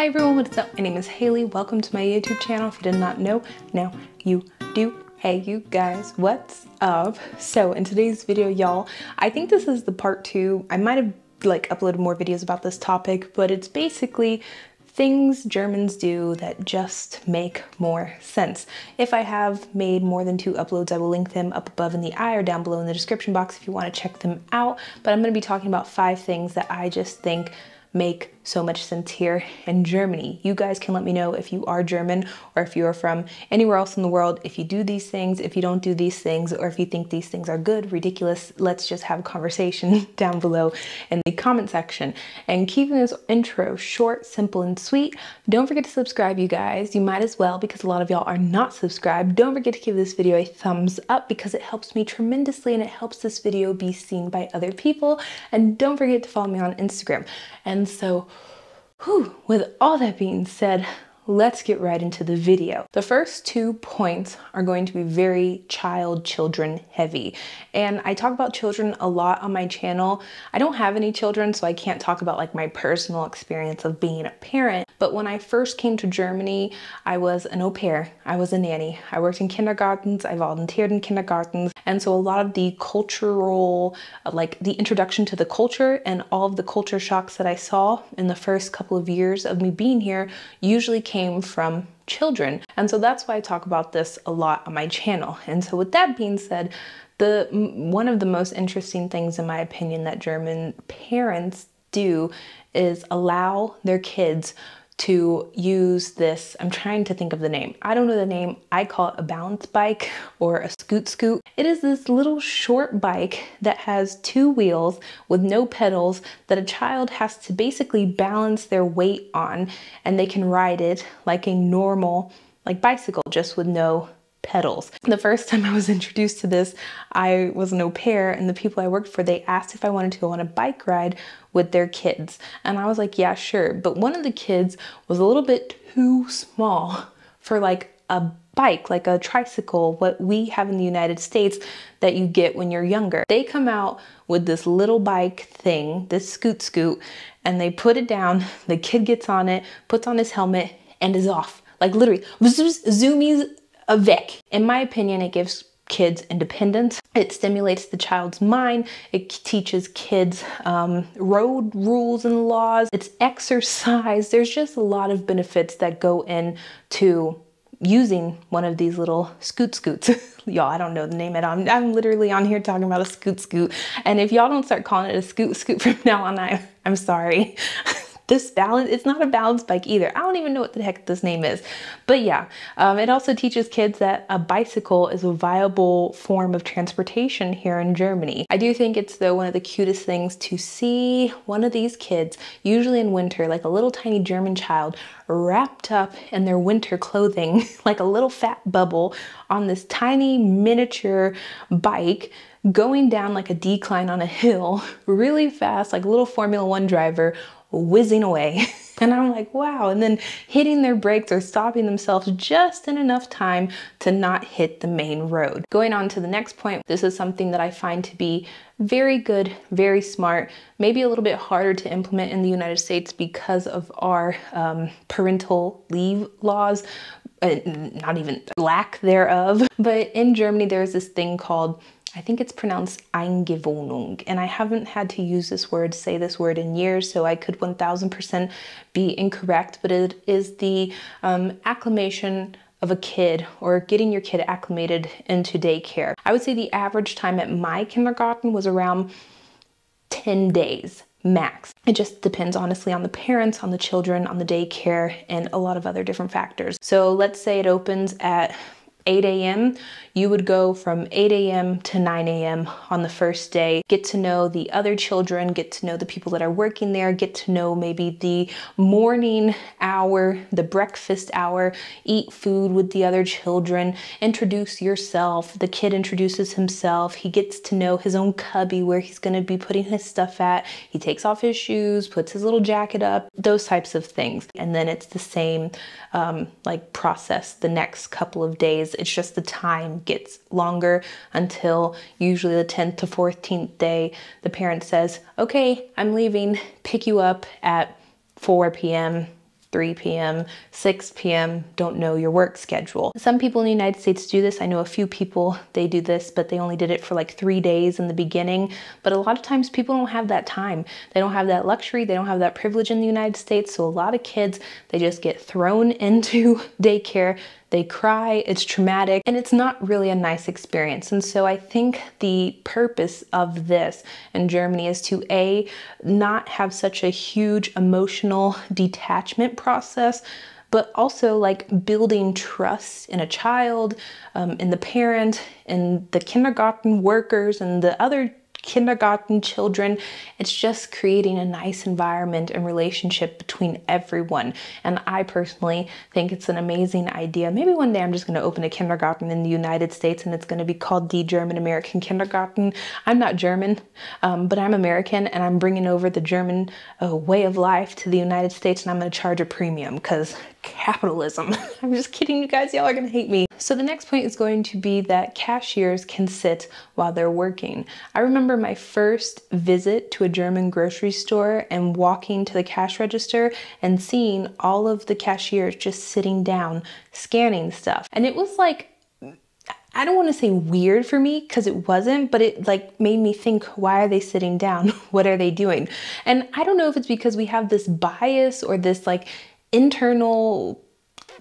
Hi everyone, what's up? My name is Hayley. Welcome to my YouTube channel. If you did not know, now you do. Hey you guys, what's up? So in today's video, y'all, I think this is the part two. I might have like uploaded more videos about this topic, but it's basically things Germans do that just make more sense. If I have made more than two uploads, I will link them up above in the eye or down below in the description box if you want to check them out. But I'm going to be talking about five things that I just think make so much sense here in Germany. You guys can let me know if you are German or if you are from anywhere else in the world, if you do these things, if you don't do these things, or if you think these things are good, ridiculous. Let's just have a conversation down below in the comment section. And keeping this intro short, simple, and sweet, don't forget to subscribe, you guys. You might as well because a lot of y'all are not subscribed. Don't forget to give this video a thumbs up because it helps me tremendously and it helps this video be seen by other people. And don't forget to follow me on Instagram. And so, whew, with all that being said, let's get right into the video. The first two points are going to be very child children heavy. And I talk about children a lot on my channel. I don't have any children, so I can't talk about like my personal experience of being a parent. But when I first came to Germany, I was an au pair. I was a nanny. I worked in kindergartens. I volunteered in kindergartens. And so a lot of the cultural, uh, like the introduction to the culture and all of the culture shocks that I saw in the first couple of years of me being here usually came came from children. And so that's why I talk about this a lot on my channel. And so with that being said, the one of the most interesting things in my opinion that German parents do is allow their kids to use this. I'm trying to think of the name. I don't know the name. I call it a balance bike or a scoot scoot. It is this little short bike that has two wheels with no pedals that a child has to basically balance their weight on and they can ride it like a normal like bicycle just with no pedals. The first time I was introduced to this, I was an au pair and the people I worked for, they asked if I wanted to go on a bike ride with their kids. And I was like, yeah, sure. But one of the kids was a little bit too small for like a bike, like a tricycle, what we have in the United States that you get when you're younger. They come out with this little bike thing, this scoot scoot, and they put it down. The kid gets on it, puts on his helmet, and is off. Like literally, zoomies a Vic. In my opinion, it gives kids independence. It stimulates the child's mind. It teaches kids um, road rules and laws. It's exercise. There's just a lot of benefits that go into using one of these little scoot scoots. y'all, I don't know the name of it. I'm, I'm literally on here talking about a scoot scoot. And if y'all don't start calling it a scoot scoot from now on, I, I'm sorry. this balance, it's not a balance bike either. I don't even know what the heck this name is. But yeah, um, it also teaches kids that a bicycle is a viable form of transportation here in Germany. I do think it's though one of the cutest things to see one of these kids, usually in winter, like a little tiny German child, wrapped up in their winter clothing, like a little fat bubble on this tiny miniature bike going down like a decline on a hill really fast, like a little Formula One driver whizzing away. and I'm like, wow. And then hitting their brakes or stopping themselves just in enough time to not hit the main road. Going on to the next point, this is something that I find to be very good, very smart, maybe a little bit harder to implement in the United States because of our um, parental leave laws, uh, not even lack thereof. But in Germany, there's this thing called I think it's pronounced Eingewöhnung, and I haven't had to use this word, say this word in years, so I could 1000% be incorrect, but it is the um, acclimation of a kid or getting your kid acclimated into daycare. I would say the average time at my kindergarten was around 10 days max. It just depends honestly on the parents, on the children, on the daycare, and a lot of other different factors. So let's say it opens at 8 a.m., you would go from 8 a.m. to 9 a.m. on the first day, get to know the other children, get to know the people that are working there, get to know maybe the morning hour, the breakfast hour, eat food with the other children, introduce yourself. The kid introduces himself. He gets to know his own cubby where he's going to be putting his stuff at. He takes off his shoes, puts his little jacket up, those types of things. And then it's the same um, like process the next couple of days. It's just the time gets longer until usually the 10th to 14th day, the parent says, okay, I'm leaving, pick you up at 4 p.m., 3 p.m., 6 p.m., don't know your work schedule. Some people in the United States do this. I know a few people, they do this, but they only did it for like three days in the beginning. But a lot of times people don't have that time. They don't have that luxury. They don't have that privilege in the United States. So a lot of kids, they just get thrown into daycare they cry, it's traumatic, and it's not really a nice experience. And so I think the purpose of this in Germany is to A, not have such a huge emotional detachment process but also like building trust in a child, um, in the parent, in the kindergarten workers, and the other kindergarten children. It's just creating a nice environment and relationship between everyone. And I personally think it's an amazing idea. Maybe one day I'm just going to open a kindergarten in the United States and it's going to be called the German American Kindergarten. I'm not German, um, but I'm American and I'm bringing over the German uh, way of life to the United States and I'm going to charge a premium because capitalism. I'm just kidding, you guys. Y'all are gonna hate me. So the next point is going to be that cashiers can sit while they're working. I remember my first visit to a German grocery store and walking to the cash register and seeing all of the cashiers just sitting down scanning stuff. And it was like I don't want to say weird for me because it wasn't, but it like made me think, why are they sitting down? what are they doing? And I don't know if it's because we have this bias or this like internal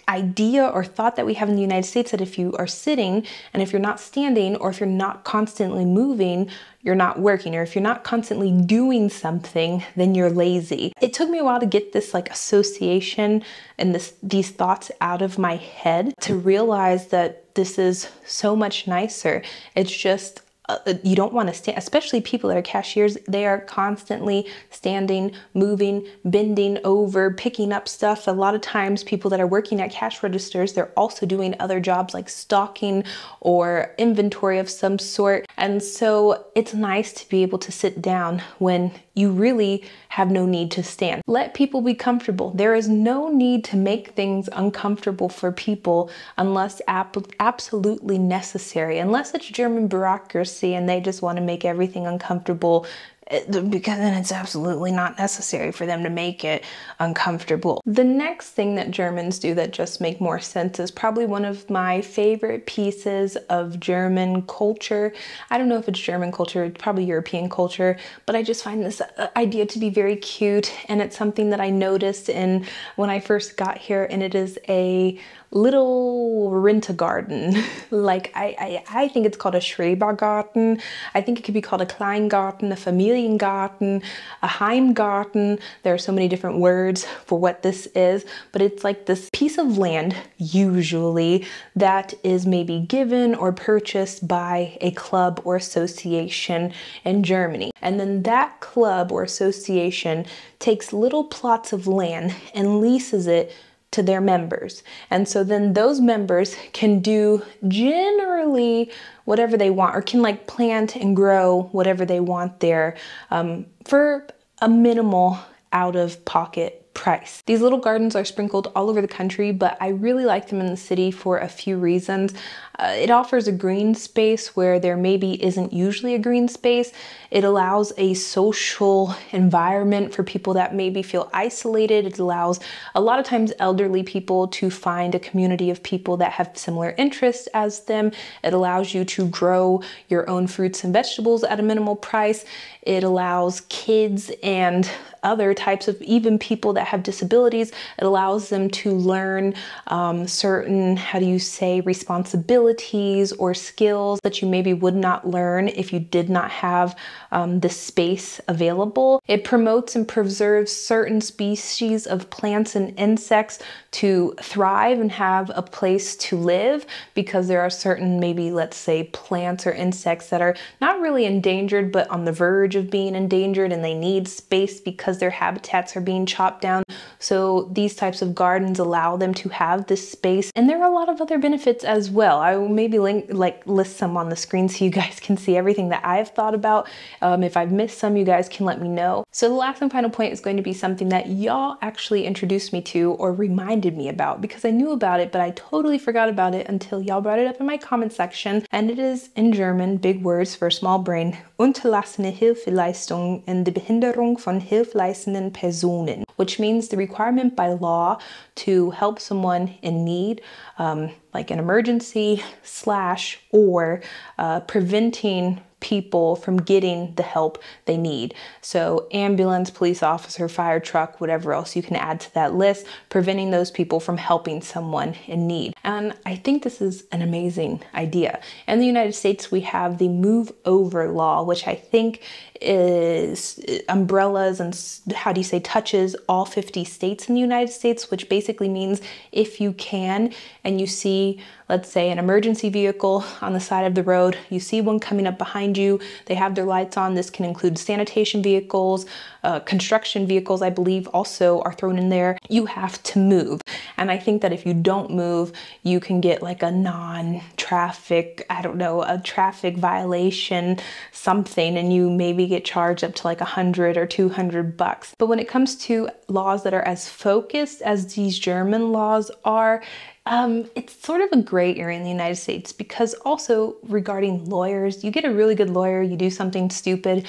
idea or thought that we have in the United States that if you are sitting and if you're not standing or if you're not constantly moving, you're not working or if you're not constantly doing something, then you're lazy. It took me a while to get this like association and this these thoughts out of my head to realize that this is so much nicer. It's just Uh, uh, you don't want to stand, especially people that are cashiers, they are constantly standing, moving, bending over, picking up stuff. A lot of times, people that are working at cash registers, they're also doing other jobs like stocking or inventory of some sort. And so it's nice to be able to sit down when you really have no need to stand. Let people be comfortable. There is no need to make things uncomfortable for people unless absolutely necessary, unless it's German bureaucracy and they just want to make everything uncomfortable because then it's absolutely not necessary for them to make it uncomfortable. The next thing that Germans do that just make more sense is probably one of my favorite pieces of German culture. I don't know if it's German culture, it's probably European culture, but I just find this uh, idea to be very cute and it's something that I noticed in when I first got here and it is a little rent-a-garden. like I, I, I think it's called a Schrebergarten. I think it could be called a Kleingarten, a Familiengarten, a Heimgarten. There are so many different words for what this is, but it's like this piece of land, usually, that is maybe given or purchased by a club or association in Germany. And then that club or association takes little plots of land and leases it to their members. And so then those members can do generally whatever they want or can like plant and grow whatever they want there um, for a minimal out of pocket price. These little gardens are sprinkled all over the country, but I really like them in the city for a few reasons. Uh, it offers a green space where there maybe isn't usually a green space. It allows a social environment for people that maybe feel isolated. It allows a lot of times elderly people to find a community of people that have similar interests as them. It allows you to grow your own fruits and vegetables at a minimal price. It allows kids and other types of even people that have disabilities. It allows them to learn um, certain, how do you say, responsibilities or skills that you maybe would not learn if you did not have um, the space available. It promotes and preserves certain species of plants and insects to thrive and have a place to live because there are certain maybe let's say plants or insects that are not really endangered but on the verge of being endangered and they need space because their habitats are being chopped down. So these types of gardens allow them to have this space and there are a lot of other benefits as well. I will maybe link like list some on the screen so you guys can see everything that I've thought about. Um, if I've missed some, you guys can let me know. So the last and final point is going to be something that y'all actually introduced me to or reminded me about because I knew about it, but I totally forgot about it until y'all brought it up in my comment section. And it is in German, big words for small brain, unterlassene Hilfeleistung in die Behinderung von Personen which means the requirement by law to help someone in need, um, like an emergency slash or uh, preventing people from getting the help they need. So, ambulance, police officer, fire truck, whatever else you can add to that list, preventing those people from helping someone in need. And I think this is an amazing idea. In the United States, we have the Move Over Law, which I think is umbrellas and how do you say touches all 50 states in the United States, which basically means if you can and you see, let's say, an emergency vehicle on the side of the road, you see one coming up behind you, they have their lights on. This can include sanitation vehicles, uh, construction vehicles, I believe, also are thrown in there. You have to move. And I think that if you don't move, you can get like a non traffic, I don't know, a traffic violation, something, and you maybe get charged up to like a hundred or 200 bucks. But when it comes to laws that are as focused as these German laws are, um, it's sort of a gray area in the United States because also regarding lawyers, you get a really good lawyer, you do something stupid,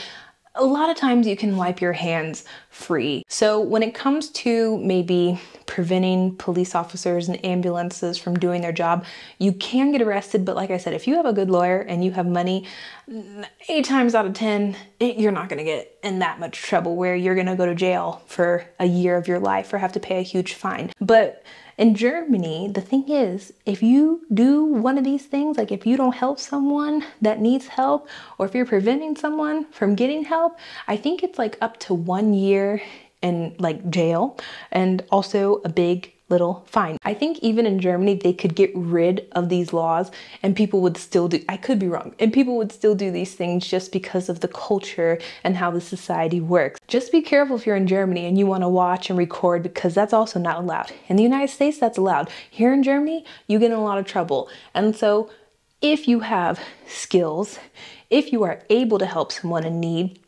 a lot of times you can wipe your hands free. So when it comes to maybe preventing police officers and ambulances from doing their job, you can get arrested. But like I said, if you have a good lawyer and you have money, eight times out of 10, it, you're not gonna get in that much trouble where you're gonna go to jail for a year of your life or have to pay a huge fine. But in Germany, the thing is, if you do one of these things, like if you don't help someone that needs help, or if you're preventing someone from getting help, I think it's like up to one year in like jail and also a big little fine. I think even in Germany, they could get rid of these laws and people would still do, I could be wrong, and people would still do these things just because of the culture and how the society works. Just be careful if you're in Germany and you want to watch and record because that's also not allowed. In the United States, that's allowed. Here in Germany, you get in a lot of trouble. And so if you have skills, if you are able to help someone in need,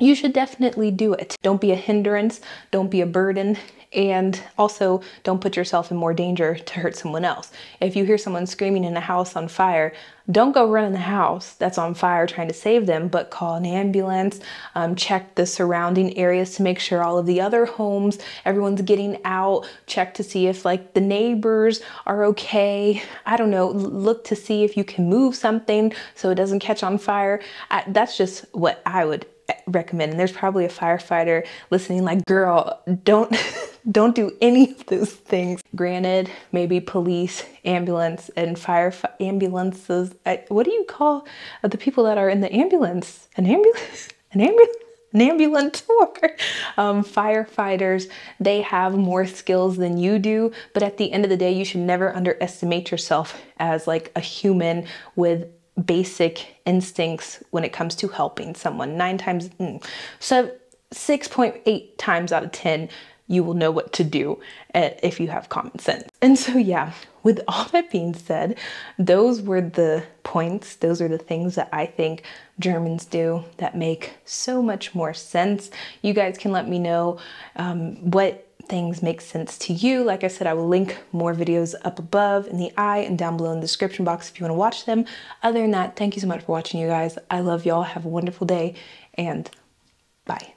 you should definitely do it. Don't be a hindrance, don't be a burden, and also don't put yourself in more danger to hurt someone else. If you hear someone screaming in a house on fire, don't go run in the house that's on fire trying to save them, but call an ambulance, um, check the surrounding areas to make sure all of the other homes, everyone's getting out, check to see if like the neighbors are okay. I don't know, look to see if you can move something so it doesn't catch on fire. I, that's just what I would recommend. And there's probably a firefighter listening like, girl, don't don't do any of those things. Granted, maybe police, ambulance, and fire ambulances. I, what do you call the people that are in the ambulance? An ambulance? An ambulance? an ambulantor. Um, firefighters, they have more skills than you do, but at the end of the day, you should never underestimate yourself as like a human with basic instincts when it comes to helping someone. Nine times, mm, so 6.8 times out of 10, you will know what to do eh, if you have common sense. And so, yeah, with all that being said, those were the points, those are the things that I think Germans do that make so much more sense. You guys can let me know um, what things make sense to you. Like I said, I will link more videos up above in the eye and down below in the description box if you want to watch them. Other than that, thank you so much for watching, you guys. I love y'all. Have a wonderful day and bye.